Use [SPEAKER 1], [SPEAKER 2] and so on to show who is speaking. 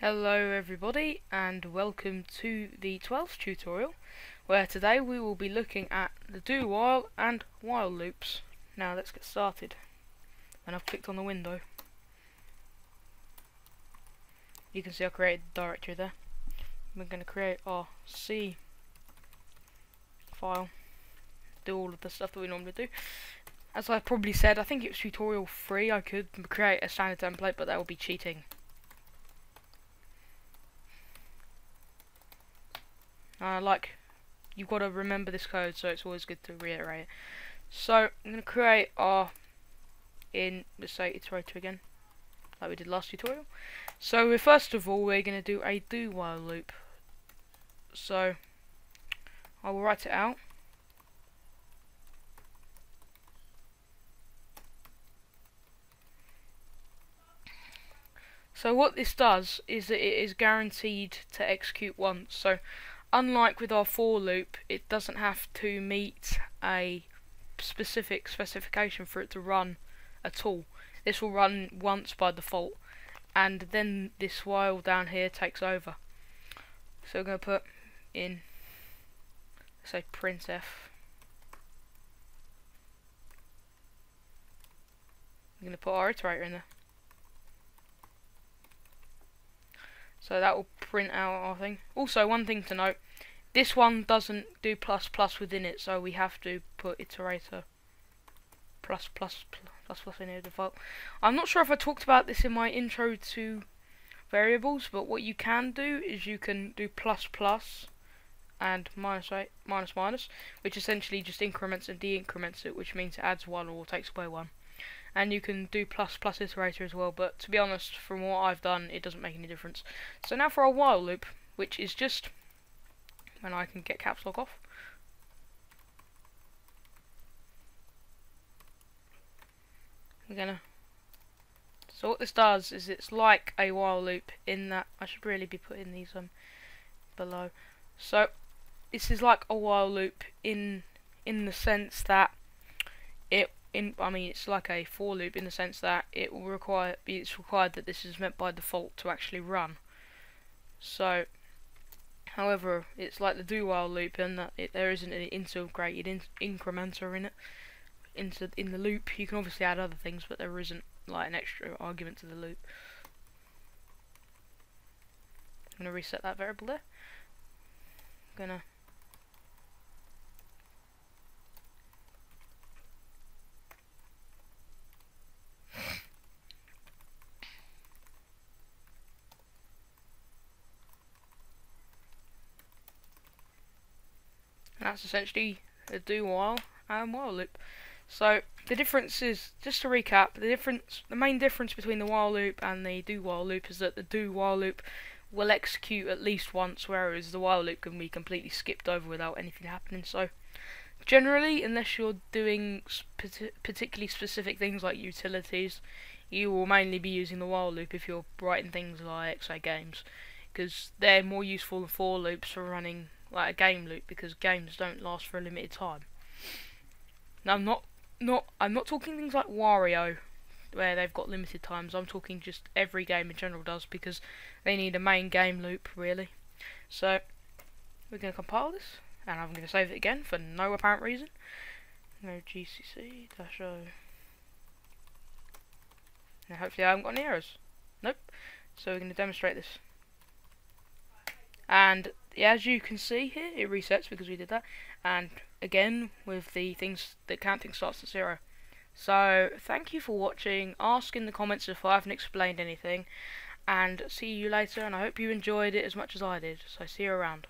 [SPEAKER 1] Hello everybody and welcome to the 12th tutorial where today we will be looking at the do while and while loops. Now let's get started. And I've clicked on the window. You can see I created the directory there. We're going to create our C file. Do all of the stuff that we normally do. As I probably said, I think it was tutorial 3 I could create a standard template but that would be cheating. Uh, like, you've got to remember this code, so it's always good to reiterate it. So, I'm going to create our, in, let's say, iterator again, like we did last tutorial. So, first of all, we're going to do a do while loop. So, I will write it out. So what this does is that it is guaranteed to execute once. So unlike with our for loop, it doesn't have to meet a specific specification for it to run at all. This will run once by default, and then this while down here takes over. So we're going to put in, say, printf. I'm going to put our iterator in there. So that will print out our thing. Also, one thing to note, this one doesn't do plus plus within it, so we have to put iterator plus plus plus plus in the default. I'm not sure if I talked about this in my intro to variables, but what you can do is you can do plus plus and minus eight minus minus, which essentially just increments and de-increments it, which means it adds one or takes away one and you can do plus plus iterator as well but to be honest from what I've done it doesn't make any difference. So now for a while loop which is just when I can get caps lock off. We're gonna so what this does is it's like a while loop in that I should really be putting these um below. So this is like a while loop in in the sense that in I mean it's like a for loop in the sense that it will require it's required that this is meant by default to actually run. So however it's like the do while loop in that it, there isn't an integrated in incrementer in it into in the loop you can obviously add other things but there isn't like an extra argument to the loop. I'm gonna reset that variable there. I'm gonna that's essentially a do while and while loop. So the difference is, just to recap, the difference, the main difference between the while loop and the do while loop is that the do while loop will execute at least once, whereas the while loop can be completely skipped over without anything happening. So generally, unless you're doing particularly specific things like utilities, you will mainly be using the while loop if you're writing things like, say, games, because they're more useful than for loops for running like a game loop because games don't last for a limited time. Now I'm not not I'm not talking things like Wario where they've got limited times. I'm talking just every game in general does because they need a main game loop really. So we're going to compile this and I'm going to save it again for no apparent reason. No GCC dash O. Now hopefully I haven't got any errors. Nope. So we're going to demonstrate this. And as you can see here, it resets because we did that. And again, with the things, the counting starts at zero. So, thank you for watching. Ask in the comments if I haven't explained anything. And see you later, and I hope you enjoyed it as much as I did. So, see you around.